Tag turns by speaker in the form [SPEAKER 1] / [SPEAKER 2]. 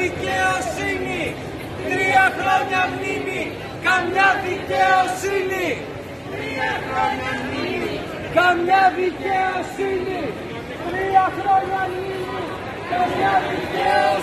[SPEAKER 1] δικαιοσύνη. Τρία χρόνια μνήμη. Καμιά δικαιοσύνη. Τρία χρόνια μνήμη. Καμιά δικαιοσύνη. Τρία χρόνια μνήμη. Καμιά δικαιοσύνη.